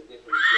the difference.